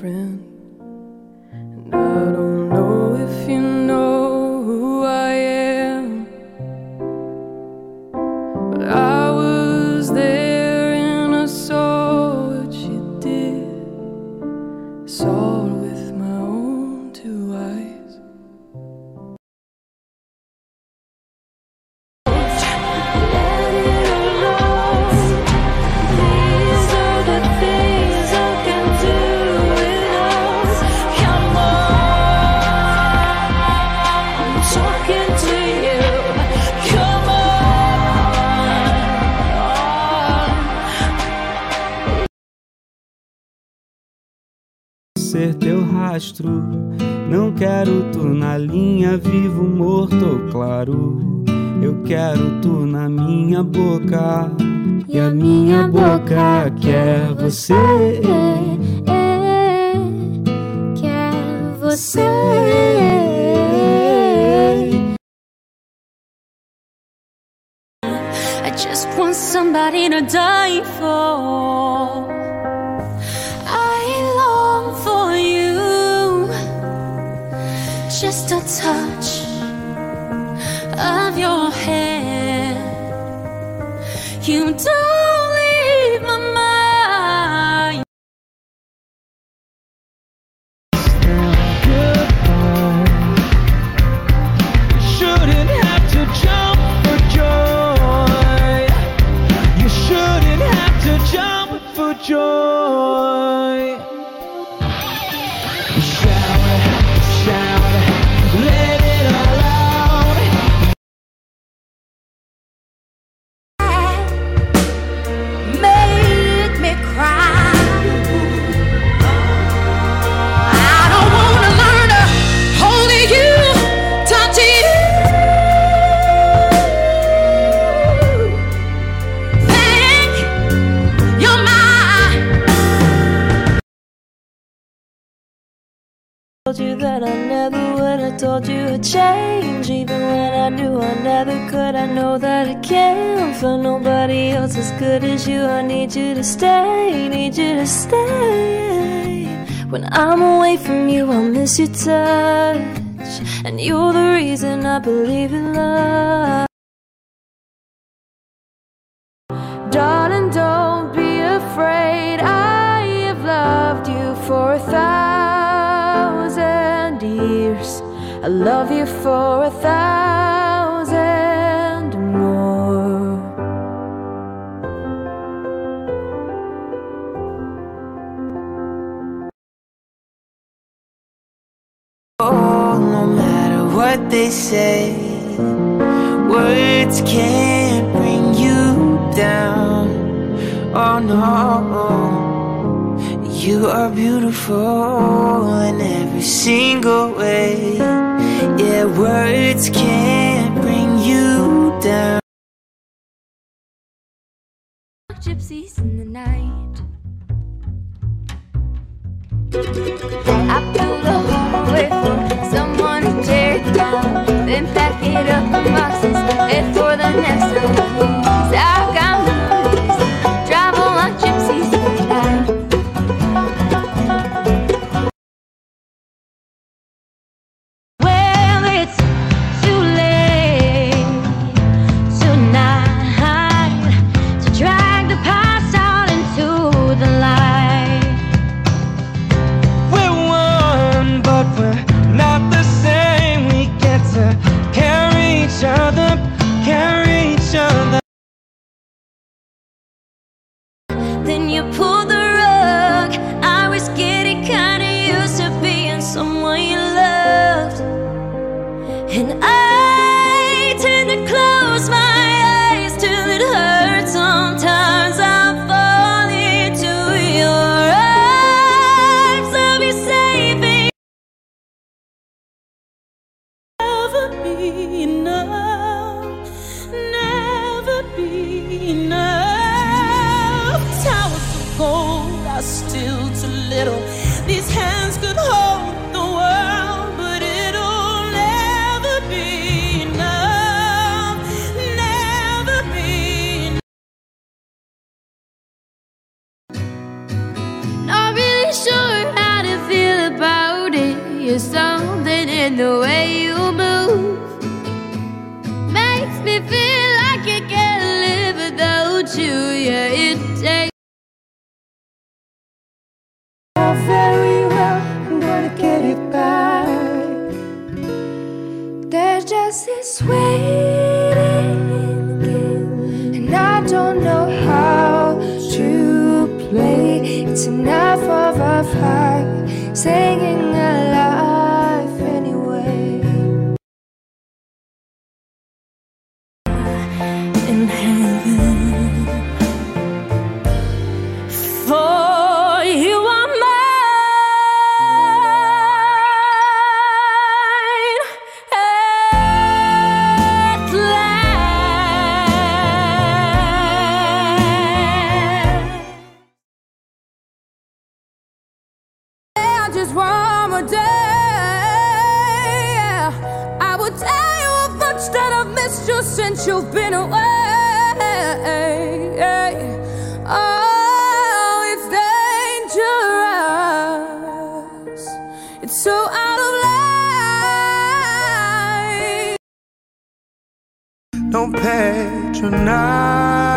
friend. And I don't ser teu rastro. Não quero tu na linha, vivo, morto ou claro. Eu quero tu na minha boca. E a minha boca quer você. Quer você. I just want somebody to die for. Joy. Told you that I never would. I told you I'd change, even when I knew I never could. I know that I can't find nobody else as good as you. I need you to stay, need you to stay. When I'm away from you, I'll miss your touch, and you're the reason I believe in love. Darling, don't be afraid. I have loved you for a thousand I love you for a thousand more. Oh, no matter what they say, words can't bring you down. Oh no, you are beautiful in every single way. Yeah, words can't bring you down. Gypsies in the night. I build a wait for someone to tear it down, then pack it up in boxes, head for the next one. Something in the way you move makes me feel like I can't live without you. Yeah, it takes. very well, I'm gonna get it back. There's just this waiting missed you since you've been away. Oh, it's dangerous. It's so out of line. Don't patronize